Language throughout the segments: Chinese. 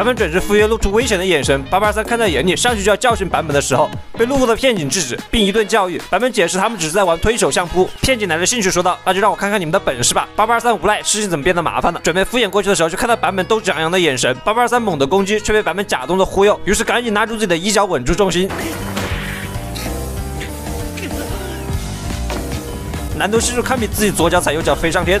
版本准时赴约露出危险的眼神，八八二三看在眼里，上去就要教训版本的时候，被路过的片警制止，并一顿教育。版本解释他们只是在玩推手相扑。片警来了兴趣说道：“那就让我看看你们的本事吧。”八八二三无奈，事情怎么变得麻烦了？准备敷衍过去的时候，就看到版本斗志昂扬的眼神。八八二三猛地攻击，却被版本假动作忽悠，于是赶紧拉住自己的衣角，稳住重心。难度系数堪比自己左脚踩右脚飞上天。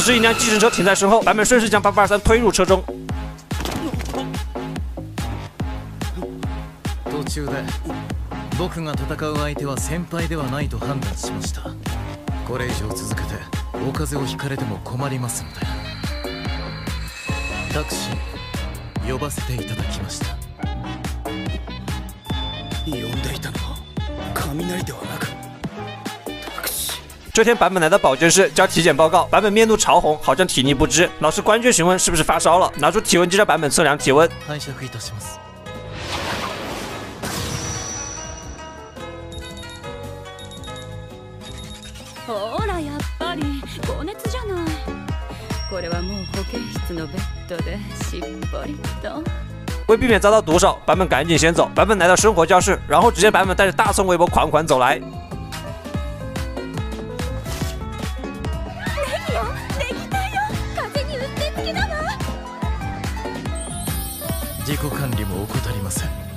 此时一辆计程车停在身后，版本顺势将八八二三推入车中。途中で僕が戦う相手は先輩ではないと判断しました。これ以上続けてお風邪をひかれても困りますので。タクシー呼ばせていただきました。呼んでいたのは雷ではなく这天，版本来到保健室交体检报告，版本面露潮红，好像体力不支。老师关切询问是不是发烧了，拿出体温计让版本测量体温。ほらやっぱり高熱じゃないこれはもう保健室のベッドでしっぽりと为避免遭到毒手，版本赶紧先走。版本来到生活教室，然后只见版本带着大葱围脖款款走来。 よ。できたよ。風にうってつけだわ。自己管理も怠りません。